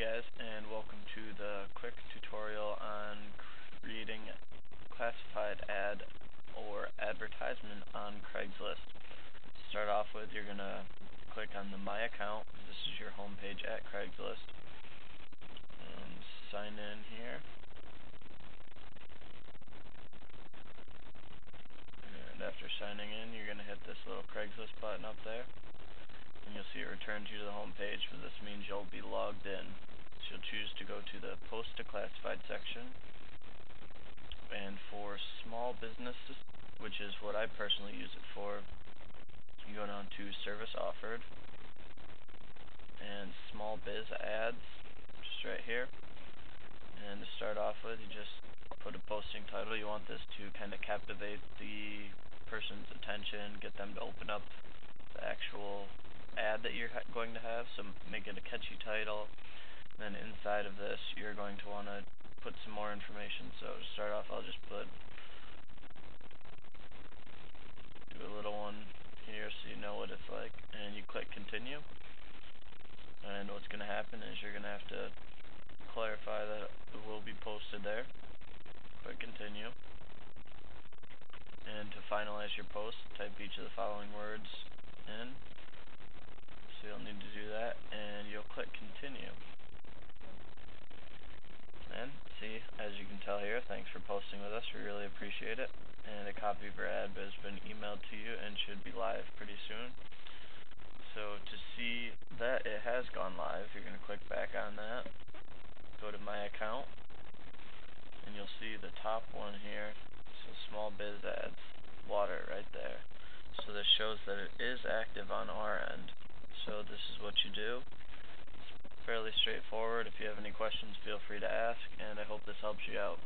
guys and welcome to the quick tutorial on creating classified ad or advertisement on Craigslist. To start off with you're going to click on the My Account this is your home page at Craigslist. And sign in here. And after signing in you're going to hit this little Craigslist button up there and you'll see it return you to the home page, but this means you'll be logged in. You'll choose to go to the Post to Classified section, and for small businesses, which is what I personally use it for, you go down to Service Offered, and Small Biz Ads, just right here. And to start off with, you just put a posting title. You want this to kind of captivate the person's attention, get them to open up the actual ad that you're going to have, so make it a catchy title. Then inside of this, you're going to want to put some more information. So to start off, I'll just put do a little one here so you know what it's like, and you click continue. And what's going to happen is you're going to have to clarify that it will be posted there. Click continue. And to finalize your post, type each of the following words in so you'll need to do that and you'll click continue and see here. Thanks for posting with us. We really appreciate it. And a copy of your ad has been emailed to you and should be live pretty soon. So to see that it has gone live you're going to click back on that go to my account and you'll see the top one here. So small biz ads water right there. So this shows that it is active on our end. So this is what you do. Fairly straightforward. If you have any questions, feel free to ask, and I hope this helps you out.